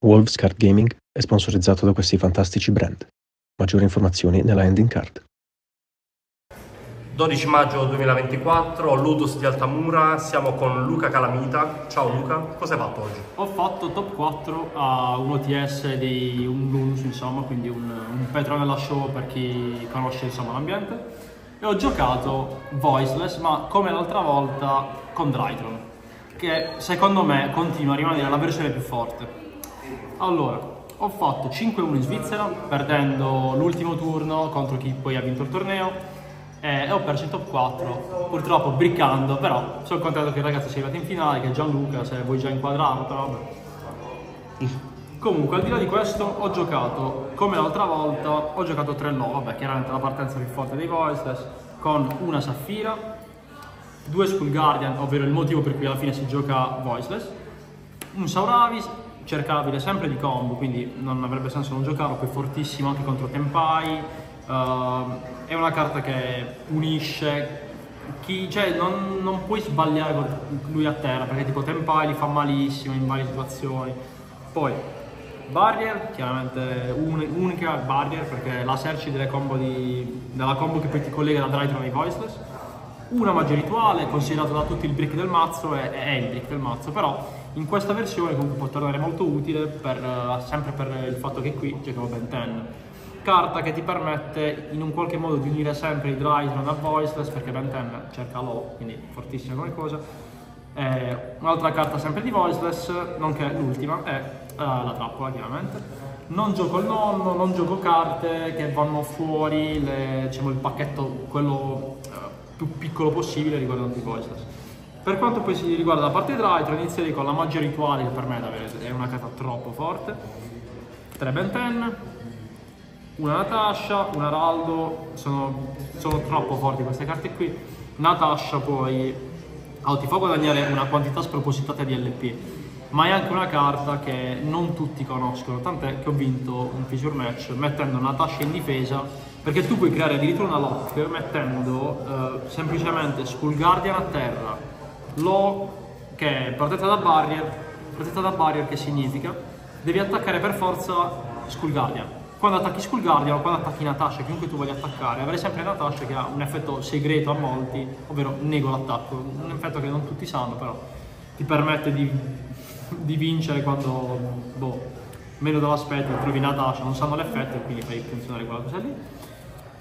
Wolves Card Gaming è sponsorizzato da questi fantastici brand. Maggiori informazioni nella ending card. 12 maggio 2024, Ludus di Altamura, siamo con Luca Calamita. Ciao Luca, cosa hai fatto oggi? Ho fatto top 4 a un OTS di un Lunus, insomma, quindi un, un Petronella Show per chi conosce insomma, l'ambiente. E ho giocato Voiceless, ma come l'altra volta con Drytron, che secondo me continua a rimanere la versione più forte. Allora, ho fatto 5-1 in Svizzera, perdendo l'ultimo turno contro chi poi ha vinto il torneo e ho perso in top 4, purtroppo briccando, però sono contento che il ragazzo sia arrivato in finale, che Gianluca, se vuoi già inquadrarlo, però vabbè. Comunque, al di là di questo, ho giocato, come l'altra volta, ho giocato 3 low, vabbè, chiaramente la partenza più forte dei Voiceless, con una Saffira, due Skull Guardian, ovvero il motivo per cui alla fine si gioca Voiceless, un Sauravis, cercabile sempre di combo, quindi non avrebbe senso non giocarlo, poi fortissimo anche contro Tempai, uh, è una carta che unisce chi, cioè non, non, puoi sbagliare con lui a terra perché tipo Tempai li fa malissimo in varie situazioni. Poi Barrier, chiaramente un, unica Barrier perché la search delle combo di, della combo che poi ti collega da Drytron ai Voiceless. Una magia rituale, considerato da tutti il brick del mazzo, è, è, il brick del mazzo, però in questa versione comunque può tornare molto utile per, sempre per il fatto che qui giochiamo Ben 10 carta che ti permette in un qualche modo di unire sempre i Drytron a Voiceless perché Ben 10 cerca low, quindi fortissima come cosa. Eh, un'altra carta sempre di Voiceless, nonché l'ultima, è uh, la trappola chiaramente. Non gioco il nonno, non gioco carte che vanno fuori le, diciamo, il pacchetto quello uh, più piccolo possibile riguardante i Voiceless. Per quanto poi si riguarda la parte Drytron, inizierei con la magia rituale che per me è una carta troppo forte. 3 Ben 10, una Natasha, un Araldo, sono, sono, troppo forti queste carte qui. Natasha poi oh, ti fa guadagnare una quantità spropositata di LP, ma è anche una carta che non tutti conoscono, tant'è che ho vinto un fissure match mettendo Natasha in difesa, perché tu puoi creare addirittura una lock mettendo eh, semplicemente Skull Guardian a terra, Lo che è protetta da barrier, protetta da barrier che significa devi attaccare per forza Skull Guardian quando attacchi Skull Guardian o quando attacchi Natasha, chiunque tu voglia attaccare, avrai sempre Natasha che ha un effetto segreto a molti, ovvero nego l'attacco, un effetto che non tutti sanno, però ti permette di, di vincere quando, boh, meno dell'aspetto, trovi Natasha, non sanno l'effetto e quindi fai funzionare quella cosa lì.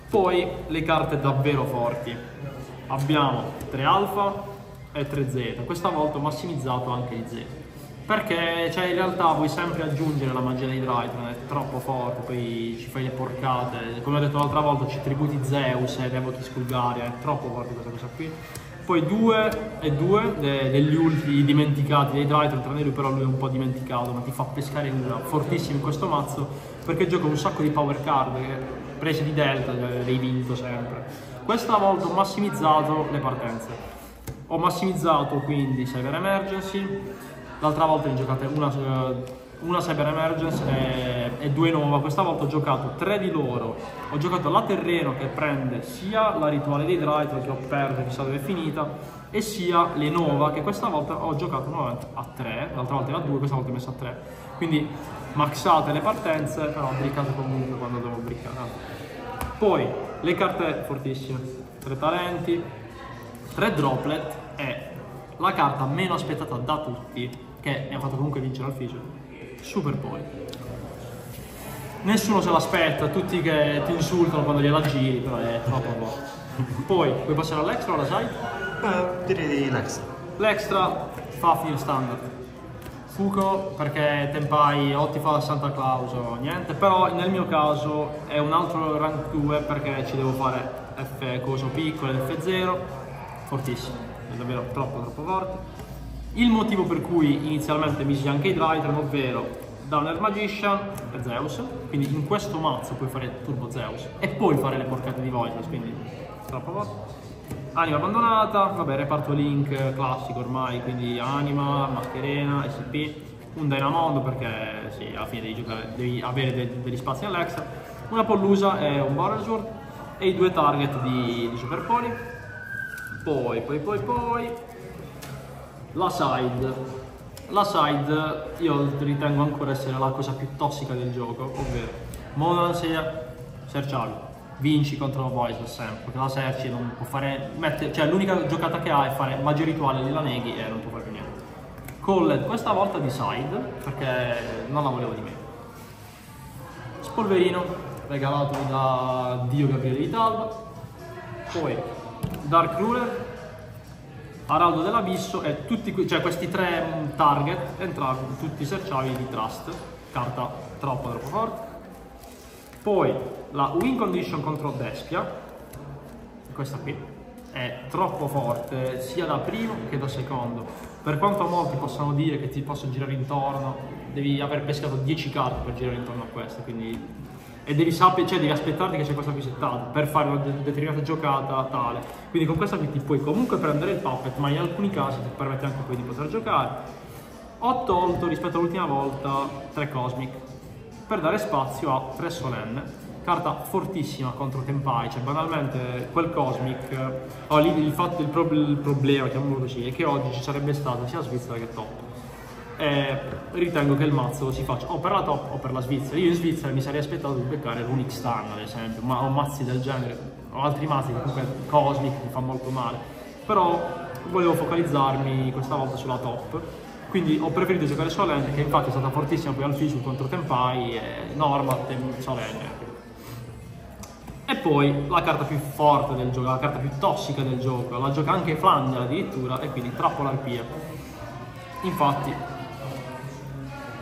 Poi le carte davvero forti. Abbiamo 3 alfa e 3 z, questa volta ho massimizzato anche i z perché cioè, in realtà vuoi sempre aggiungere la magia dei Drytron, è troppo forte, poi ci fai le porcate, come ho detto l'altra volta ci tributi Zeus e revochi Sculgaria, è troppo forte questa cosa qui. Poi due e due de, degli ultimi dimenticati dei Drytron, tranne lui però lui è un po' dimenticato, ma ti fa pescare una, fortissimo in questo mazzo, perché gioca un sacco di power card, prese di delta, le vinto sempre. Questa volta ho massimizzato le partenze. Ho massimizzato quindi Cyber Emergency, L'altra volta ne giocate una, una Cyber Emergence e, e, due Nova. Questa volta ho giocato tre di loro. Ho giocato la Terreno che prende sia la rituale dei Drytron che ho perso, chissà dove è finita, e sia le Nova che questa volta ho giocato nuovamente a 3, l'altra volta era a 2, questa volta ho messo a 3. Quindi maxate le partenze, però briccate comunque quando devo briccare. Poi le carte fortissime, tre talenti, tre droplet e la carta meno aspettata da tutti che mi ha fatto comunque vincere al Fisio. Super poi. Nessuno se l'aspetta, tutti che ti insultano quando gliela giri, però è troppo buono. Poi, puoi passare all'extra o la sai? Uh, direi l'extra. L'extra fa fine standard. Fuco perché Tempai o ti fa Santa Claus o niente, però nel mio caso è un altro rank 2 perché ci devo fare F coso piccolo ed F0, fortissimo, è davvero troppo troppo forte. Il motivo per cui inizialmente misi anche i Drytron, ovvero Downer Magician e Zeus, quindi in questo mazzo puoi fare Turbo Zeus e poi fare le porcate di Voidless, quindi troppo forte. Anima abbandonata, vabbè reparto Link classico ormai, quindi Anima, Mascherena, SP, un Dynamondo perché sì, alla fine devi, giocare, devi avere de degli spazi all'extra, una Pollusa e un Barrel Sword e i due target di, di Super Poli. Poi, poi, poi, poi, la side La side io ritengo ancora essere la cosa più tossica del gioco, ovvero modo ansia, searchavi, vinci contro Voiceless sempre, perché la searchi non può fare, mette, cioè l'unica giocata che ha è fare magia rituale, gliela neghi e non può fare più niente. Colled questa volta di side, perché non la volevo di me. Spolverino, regalato da Dio Gabriele di Talba. Poi Dark Ruler, Araldo dell'Abisso e tutti cioè questi tre mm, target entrambi tutti searchabili di Trust, carta troppo troppo forte. Poi la win condition contro Despia, questa qui è troppo forte sia da primo che da secondo. Per quanto molti possano dire che ti posso girare intorno, devi aver pescato 10 carte per girare intorno a questa, quindi e devi sapere, cioè devi aspettarti che c'è questa qui settata per fare una de- determinata giocata tale. Quindi con questa qui ti puoi comunque prendere il puppet, ma in alcuni casi ti permette anche poi di poter giocare. Ho tolto rispetto all'ultima volta 3 Cosmic per dare spazio a 3 Solenne, carta fortissima contro Tempai, cioè banalmente quel Cosmic, oh, lì il, fatto, il, prob- il problema, chiamiamolo così, è che oggi ci sarebbe stato sia Svizzera che top e ritengo che il mazzo si faccia o per la top o per la Svizzera. Io in Svizzera mi sarei aspettato di beccare l'Unic Stan ad esempio, ma ho mazzi del genere, ho altri mazzi che comunque Cosmic mi fa molto male, però volevo focalizzarmi questa volta sulla top. Quindi ho preferito giocare Solenne, che infatti è stata fortissima poi al Fisu contro Tempai, e Normat e Solenne. E poi la carta più forte del gioco, la carta più tossica del gioco, la gioca anche Flandria addirittura, e quindi Trappola Arpia. Infatti,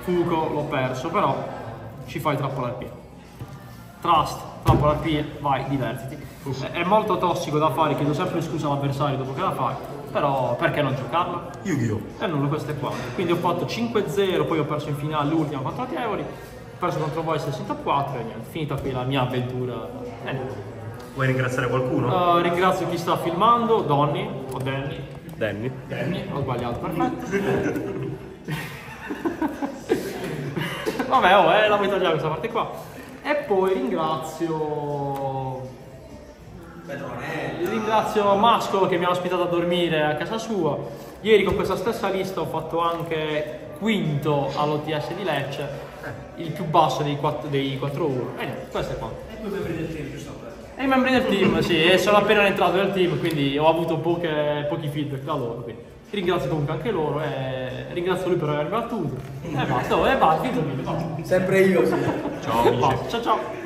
Fuco l'ho perso, però ci fai trappola al piede. Trust, trappola al piede, vai, divertiti. È- È molto tossico da fare, chiedo sempre scusa all'avversario dopo che la fai, però perché non giocarla? Yu-Gi-Oh! E nulla, questo è qua. Quindi ho fatto 5-0, poi ho perso in finale l'ultima contro Tievoli, ho perso contro voi 64 e niente, finita qui la mia avventura. E niente. Vuoi ringraziare qualcuno? Uh, ringrazio chi sta filmando, Donny o Danny. Danny. Danny, ho sbagliato, perfetto. Vabbè, oh, eh, la metto già questa parte qua. E poi ringrazio. Ringrazio Mascolo che mi ha ospitato a dormire a casa sua. Ieri con questa stessa lista ho fatto anche quinto all'OTS di Lecce, il più basso dei 4, dei 4 euro. E niente, questo è quanto. E i membri del team, sì, e sono appena entrato nel team, quindi ho avuto poche- pochi feedback da loro. Quindi. Ringrazio comunque anche loro e ringrazio lui per avermi battuto. E basta, e basta. Sempre io. Basta, ciao ciao.